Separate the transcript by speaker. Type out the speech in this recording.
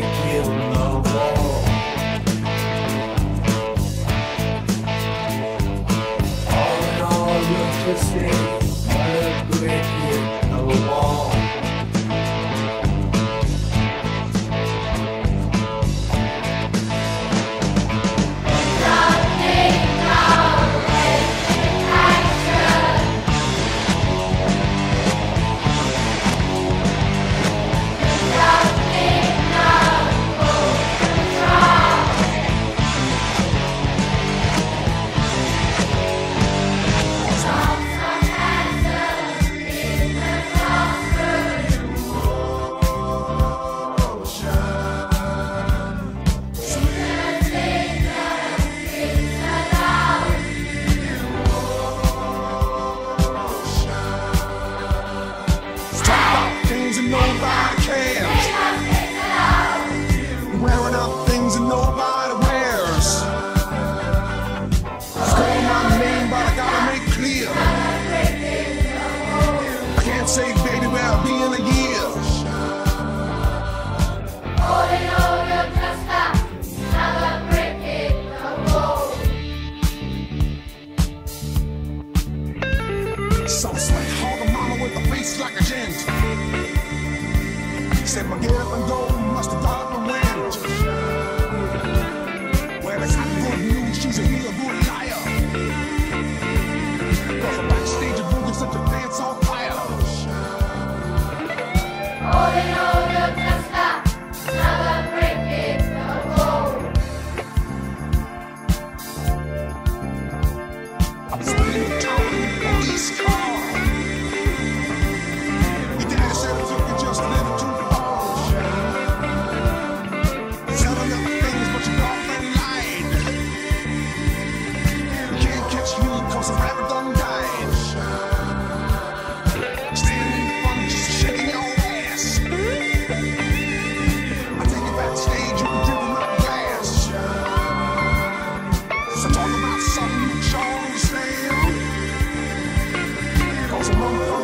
Speaker 1: breaking the wall. All in all, you're
Speaker 2: Like a gin. Said my get up and go, must have died. mesmo.